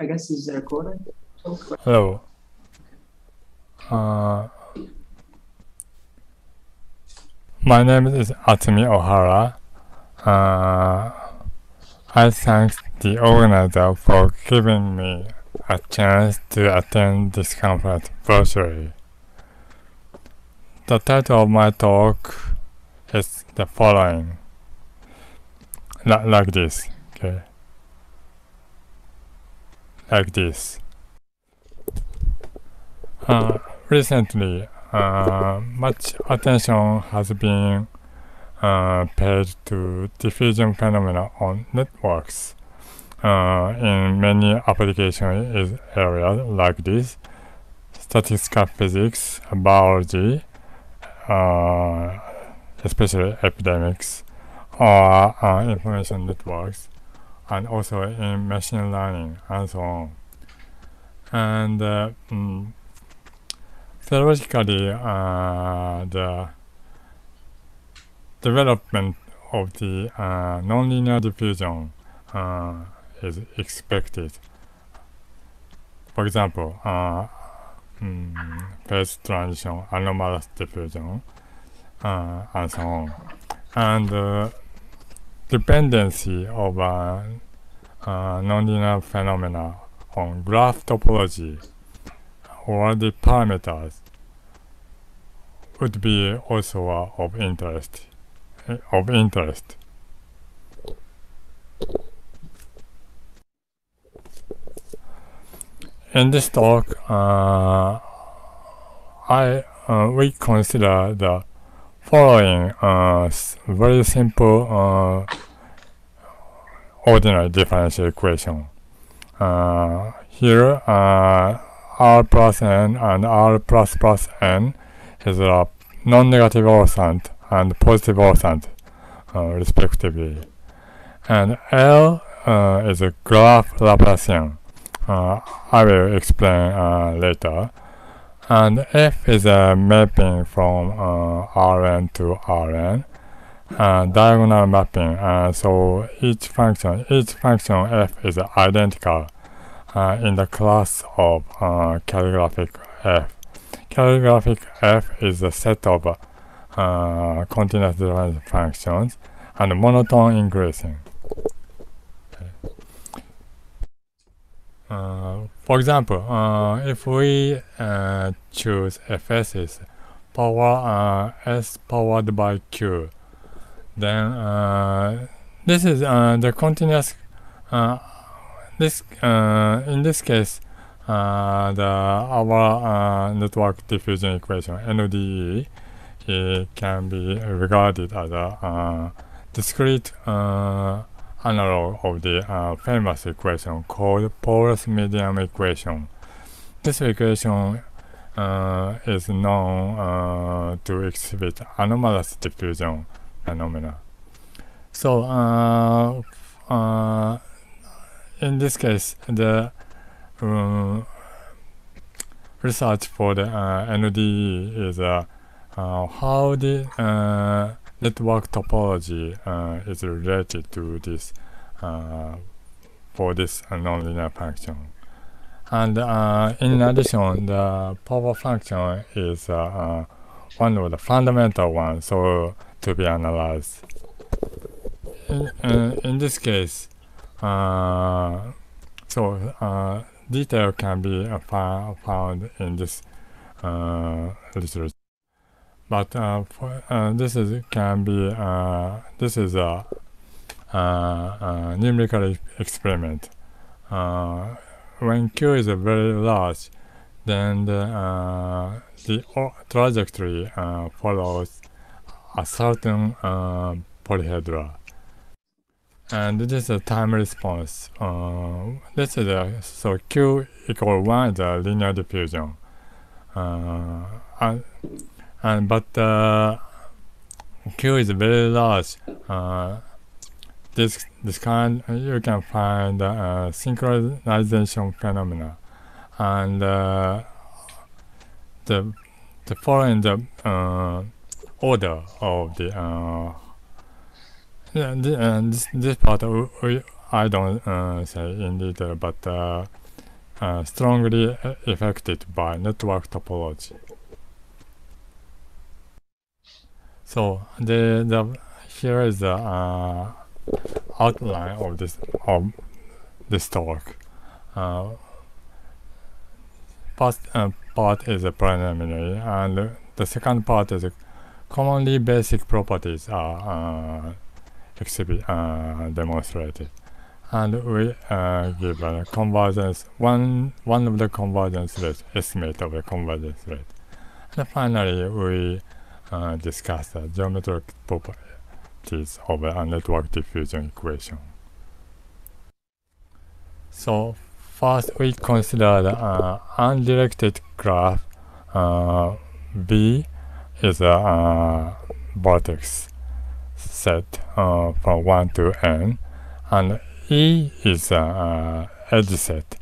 I guess is recorded. Hello. Uh, my name is Atsumi Ohara. Uh, I thank the organizer for giving me a chance to attend this conference virtually. The title of my talk is the following. Li- like this, okay? Like this. Uh, recently, uh, much attention has been uh, paid to diffusion phenomena on networks uh, in many application areas like this statistical physics, biology, uh, especially epidemics, or uh, information networks, and also in machine learning and so on. And uh, mm, theoretically, uh, the development of the uh, nonlinear diffusion uh, is expected. For example, uh, mm, phase transition, anomalous diffusion, uh, and so on. And uh, dependency of uh, nonlinear phenomena on graph topology or the parameters would be also uh, of interest. eh, Of interest. In this talk, uh, I uh, we consider the following s- very simple uh, ordinary differential equation. Uh, here, uh, r plus n and r plus plus n is a non-negative Orthant and positive Orthant, uh, respectively. And L uh, is a graph Laplacian. Uh, I will explain later. And F is a mapping from uh, Rn to Rn, uh, diagonal mapping. Uh, so each function, each function f is identical uh, in the class of uh, calligraphic f. Calligraphic f is a set of uh, continuous functions and monotone increasing. For example, uh, if we uh, choose fs is power uh, s powered by q, then uh, this is uh, the continuous. Uh, this uh, in this case, uh, the our uh, network diffusion equation NDE can be regarded as a uh, discrete uh, analog of the uh, famous equation called porous medium equation. This equation uh, is known uh, to exhibit anomalous diffusion phenomena. So, uh, uh, in this case, the um, research for the NDE is how the network topology uh, is related to this uh, for this nonlinear function. And uh, in addition, the power function is uh, uh, one of the fundamental ones, so to be analyzed. In, in this case, uh, so uh, detail can be found in this uh, literature. But uh, for, uh, this is can be uh, this is a, numerical experiment. When q is very large, then the, the trajectory follows a certain polyhedra. And this is a time response. Uh, this is a so q equal one is a linear diffusion. Uh, and, and but uh, q is very large. Uh, this this kind you can find uh, synchronization phenomena, and uh, the the following the uh, order of the uh, yeah, the, uh, this, this part uh, we, I don't uh, say in detail, but uh, uh, strongly affected by network topology. So the the here is the uh, outline of this of this talk. Uh, first uh, part is a preliminary, and the second part is commonly basic properties are uh, exhibit uh, demonstrated, and we uh, give a convergence one one of the convergence rate estimate of the convergence rate, and finally we uh, discuss the geometric properties of a network diffusion equation. So first we consider the uh, undirected graph uh, B is a uh, vertex set uh, from 1 to n and E is a edge set.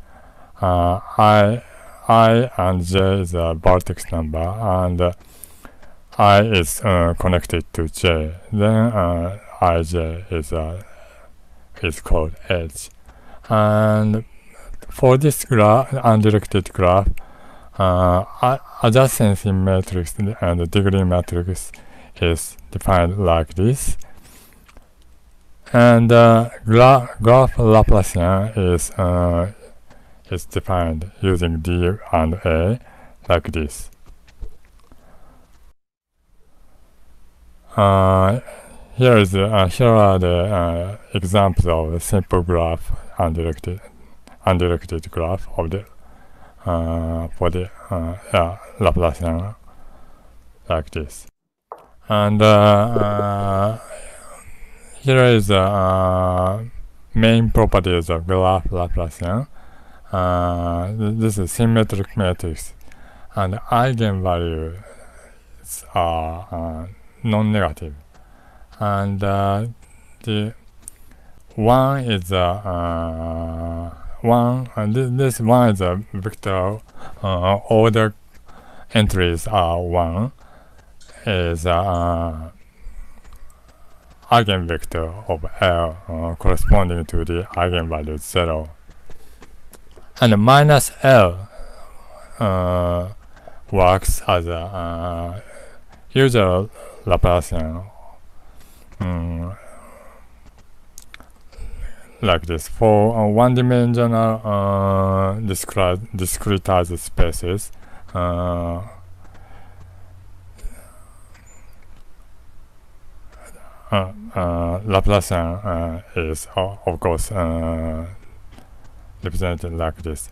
I, I and J is a vertex number and I is uh, connected to J. Then uh, Ij is uh, is called edge. And for this graph, undirected graph, uh, adjacency matrix and degree matrix is defined like this. And uh, gra graph Laplacian is uh, is defined using D and A like this. Here is uh, here are the uh, examples of a simple graph undirected undirected graph of the uh, for the uh, Laplacian like this. And uh, here is the main properties of graph Laplacian. this is symmetric matrix, and eigenvalues are non-negative, and uh, the one is a one and th this one is a vector uh, all the entries are one is a uh, eigenvector of L uh, corresponding to the eigenvalue 0 and minus L uh, works as a uh, usual Laplacian um, like this. For uh, one-dimensional uh, discrete discretized spaces, uh, uh, uh, Laplacian uh, is of course uh, represented like this.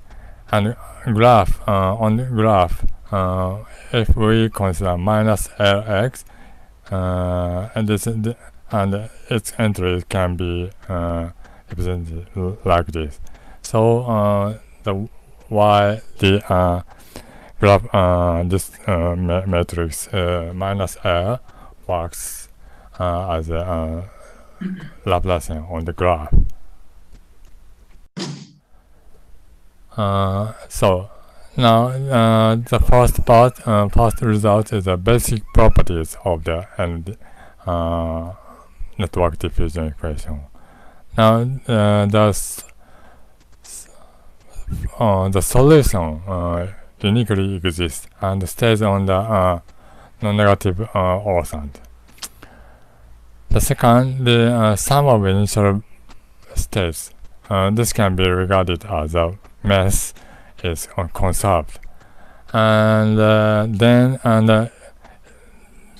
And graph on the graph, if we consider minus Lx, and this and its entries can be represented like this. So uh, the y the uh, graph uh, this uh, ma matrix uh, minus L works uh, as a uh, Laplacian on the graph. Uh, so now uh, the first part, uh, first result is the basic properties of the and uh, network diffusion equation. Now uh, the uh, the solution uh, uniquely exists and stays on the uh, non-negative uh, orthant. The second, the sum of initial states. Uh, this can be regarded as a is conserved. And uh, then and uh,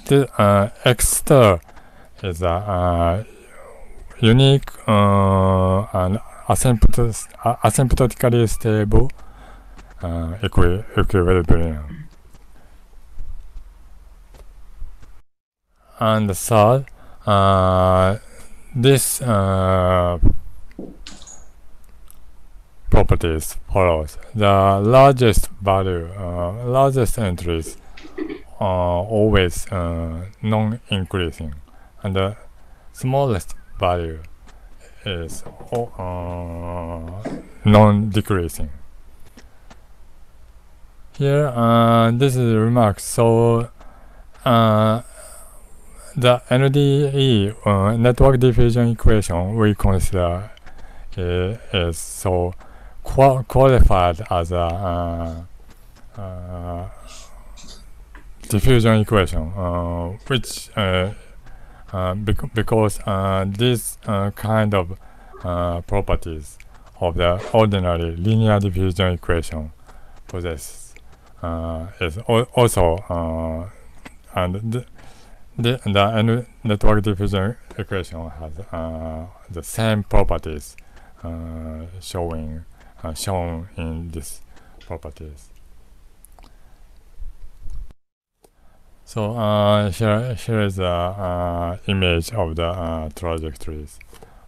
the uh, x is a uh, unique uh, and asymptotically stable uh, equi equilibrium. And third, uh, this uh, properties follows. The largest value, uh, largest entries are always uh, non-increasing, and the smallest value is uh, non-decreasing. Here, uh, this is a remark. So, uh, the NDE network diffusion equation we consider is so qual qualified as a uh, uh, diffusion equation, uh, which bec because this kind of properties of the ordinary linear diffusion equation possess is also uh, and the, the, the network diffusion equation has uh, the same properties uh, showing uh, shown in these properties. So uh, here, here is the image of the trajectories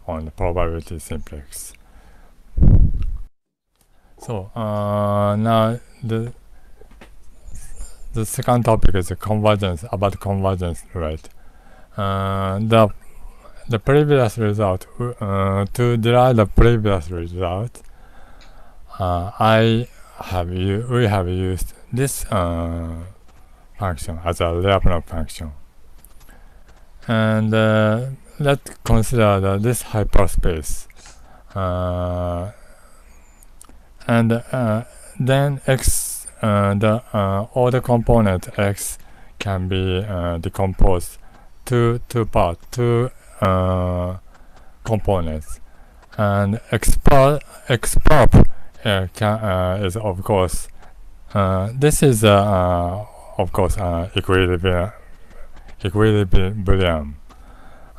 on the probability simplex. So now the the second topic is convergence about convergence rate. Uh, the the previous result uh, to derive the previous result, uh, I have we have used this uh, function as a Lyapunov function, and uh, let's consider the, this hyperspace, uh, and then x uh, the uh, all the component x can be uh, decomposed to two parts, two components, and x pop can, is of course this is of course equilibrium equilibrium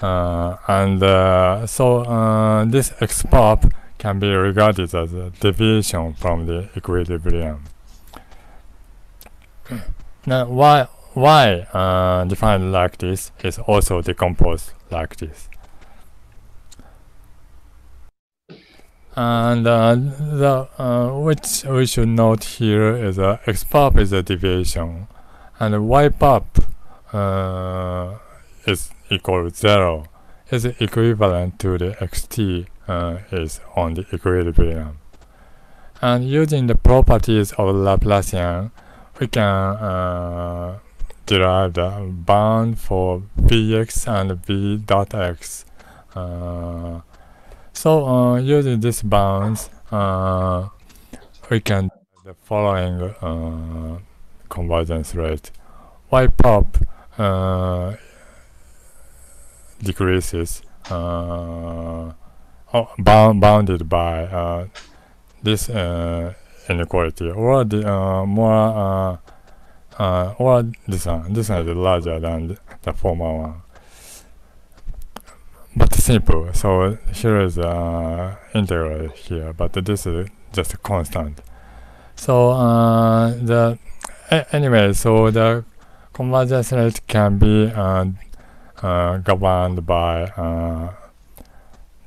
uh, and uh, so uh, this x pop can be regarded as a deviation from the equilibrium. Now, why why uh, defined like this is also decomposed like this. And uh, the uh, which we should note here is that x pop is a deviation, and y pop uh, is equal to zero is equivalent to the xt uh, is on the equilibrium. And using the properties of Laplacian, we can uh, derive the bound for vx and v dot x. Uh, so uh, using these bounds, uh, we can the following uh, convergence rate. Y pop uh, decreases oh, bound, bounded by this inequality. Or the uh, more uh, uh, or this one. This one is larger than the former one but simple so here is uh, integral here but this is just a constant so uh, the anyway so the convergence rate can be uh, uh, governed by uh,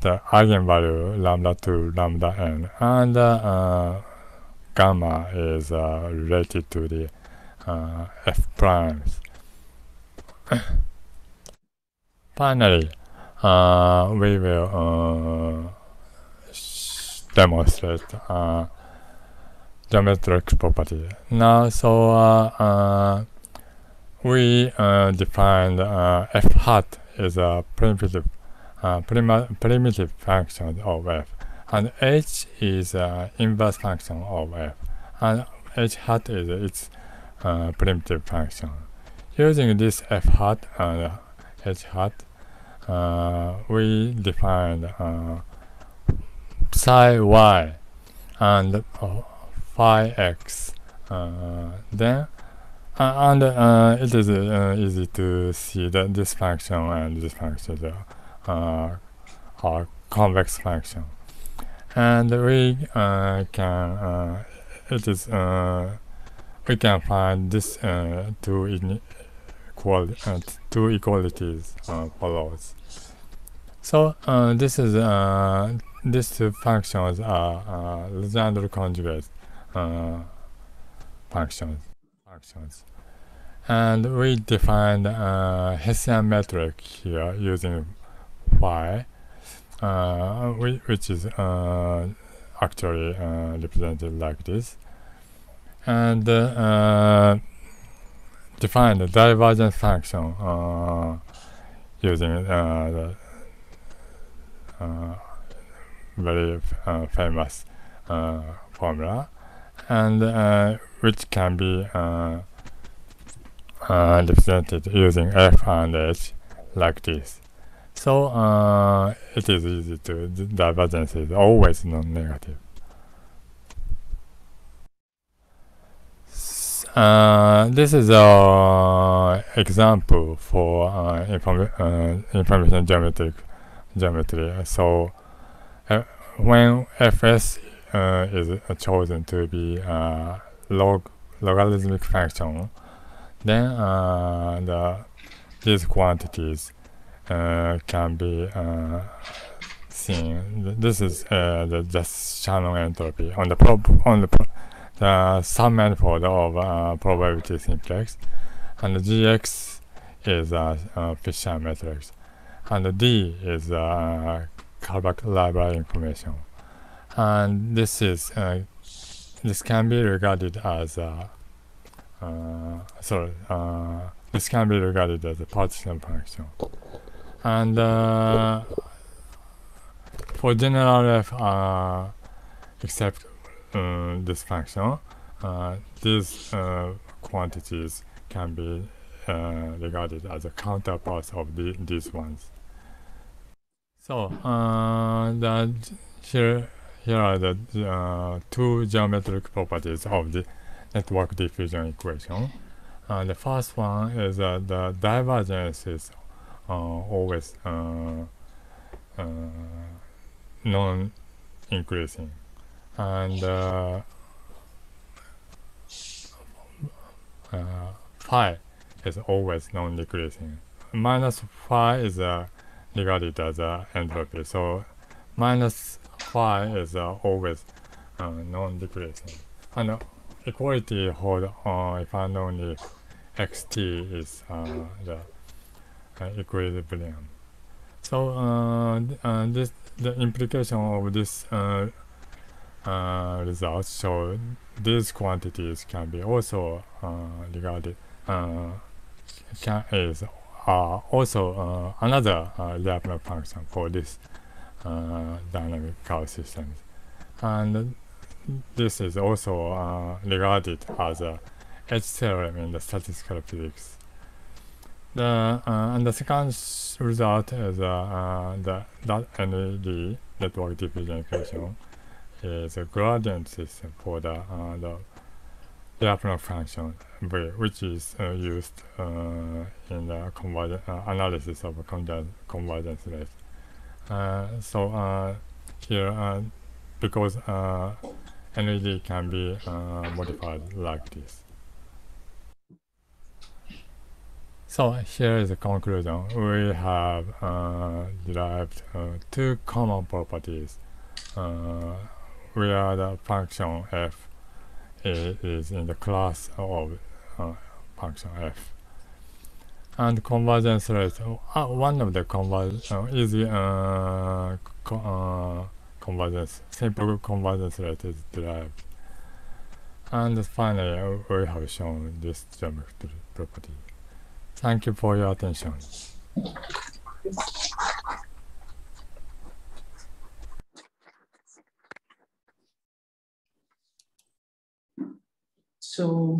the eigenvalue lambda 2 lambda n and uh, gamma is uh, related to the uh, f primes. Finally, uh, we will uh, demonstrate uh, geometric property. Now, so uh, we defined f hat is a primitive primitive function of f and h is uh, inverse function of f and h hat is its uh, primitive function using this f hat and h hat uh, we defined uh, psi y and uh, phi x. Uh, then and it is easy to see that this function and this function are convex function. And we uh, can uh, it is uh, we can find this two equal two equalities follows. So this is these two functions are Legendre conjugate functions functions and we define uh, Hessian metric here using phi uh, which is uh, actually uh, represented like this and define the divergence function uh, using the very famous uh, formula, and uh, which can be uh, uh, represented using f and h like this. So uh, it is easy to divergence is always non-negative. S- Uh, this is a example for uh, inform- uh, information geometric geometry. So uh, when fs uh, is chosen to be uh, log logarithmic function, then uh, the these quantities uh, can be uh, seen. This is uh, the just Shannon entropy on the prob- on the the submanifold of uh, probability simplex, and GX is uh, uh, Fisher matrix, and the D is uh, Kullback-Leibler information, and this is uh, this can be regarded as a uh, sorry, this can be regarded as a partition function. And for general f, uh, except this function, uh, these uh, quantities can be uh, regarded as a counterparts of the, these ones. So uh, the, here, here are the uh, two geometric properties of the network diffusion equation. Uh, the first one is uh, the divergence is uh, always uh, uh, non-increasing, and uh, uh, phi is always non-decreasing. Minus phi is uh, regarded as uh, entropy, so minus phi is uh, always uh, non-decreasing. And uh, equality hold uh, if and only xt is the equilibrium. So this the implication of this uh, uh, result show these quantities can be also uh, regarded uh, can, is uh, also another uh, Lyapunov function for this uh, dynamic curve systems, and this is also uh, regarded as a H theorem in the statistical physics. The and the second result is the that NAD network diffusion equation is a gradient system for the uh, the Lyapunov function which is uh, used uh, in the uh, analysis of convergence rate. Uh, so uh, here because NAD can be modified like this. So here is the conclusion. We have derived two common properties uh, where the function f is in the class of uh, function f. And convergence rate, uh, one of the convergence uh, is uh, co- uh, convergence, simple convergence rate is derived. And finally, uh, we have shown this geometry property. Thank you for your attention. So